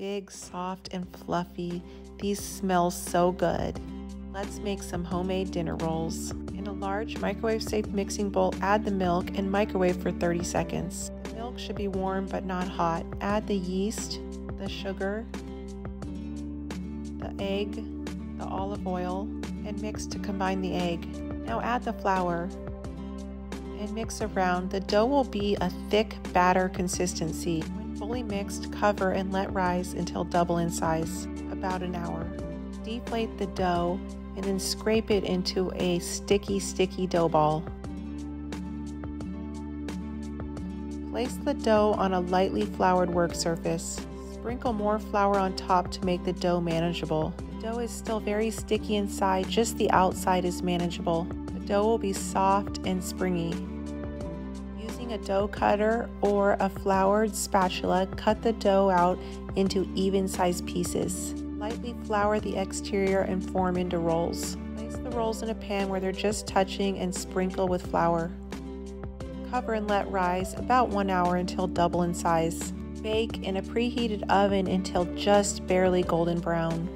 Big, soft, and fluffy. These smell so good. Let's make some homemade dinner rolls. In a large microwave safe mixing bowl, add the milk and microwave for 30 seconds. The milk should be warm but not hot. Add the yeast, the sugar, the egg, the olive oil, and mix to combine the egg. Now add the flour and mix around. The dough will be a thick batter consistency. When fully mixed, cover and let rise until double in size, about an hour. Deflate the dough and then scrape it into a sticky, sticky dough ball. Place the dough on a lightly floured work surface. Sprinkle more flour on top to make the dough manageable. The dough is still very sticky inside, just the outside is manageable. The dough will be soft and springy. Using a dough cutter or a floured spatula, cut the dough out into even sized pieces. Lightly flour the exterior and form into rolls. Place the rolls in a pan where they're just touching and sprinkle with flour. Cover and let rise about one hour until double in size. Bake in a preheated oven until just barely golden brown.